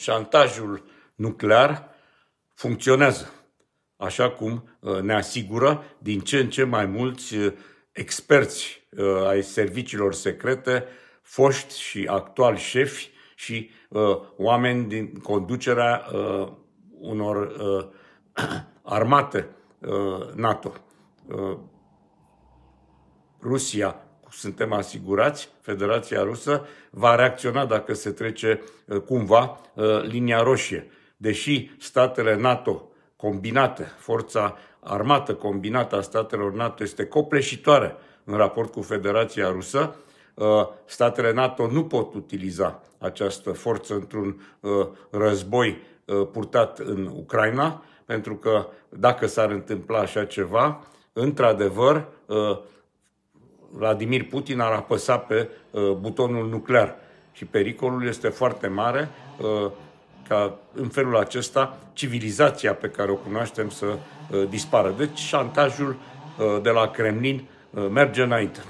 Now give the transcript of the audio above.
șantajul nuclear funcționează, așa cum ne asigură din ce în ce mai mulți experți ai serviciilor secrete, foști și actuali șefi și oameni din conducerea unor armate NATO. Rusia suntem asigurați, Federația Rusă va reacționa dacă se trece uh, cumva uh, linia roșie. Deși statele NATO combinate, forța armată combinată a statelor NATO este copleșitoare în raport cu Federația Rusă, uh, statele NATO nu pot utiliza această forță într-un război purtat în Ucraina, pentru că dacă s-ar întâmpla așa ceva, într-adevăr, Vladimir Putin ar apăsa pe uh, butonul nuclear și pericolul este foarte mare uh, ca în felul acesta civilizația pe care o cunoaștem să uh, dispară. Deci șantajul uh, de la Kremlin uh, merge înainte.